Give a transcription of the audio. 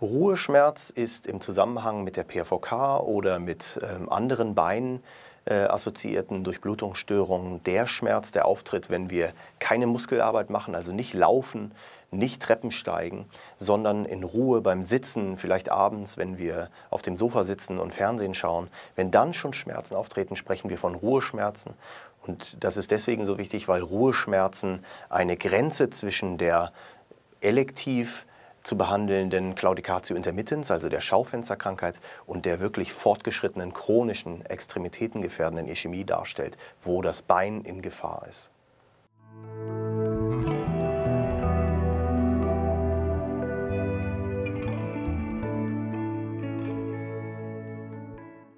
Ruheschmerz ist im Zusammenhang mit der PVK oder mit ähm, anderen Beinen äh, assoziierten Durchblutungsstörungen der Schmerz, der auftritt, wenn wir keine Muskelarbeit machen, also nicht laufen, nicht Treppen steigen, sondern in Ruhe beim Sitzen, vielleicht abends, wenn wir auf dem Sofa sitzen und Fernsehen schauen. Wenn dann schon Schmerzen auftreten, sprechen wir von Ruheschmerzen. Und das ist deswegen so wichtig, weil Ruheschmerzen eine Grenze zwischen der elektiv zu behandelnden Claudicatio intermittens, also der Schaufensterkrankheit, und der wirklich fortgeschrittenen chronischen, extremitätengefährdenden Ischämie darstellt, wo das Bein in Gefahr ist.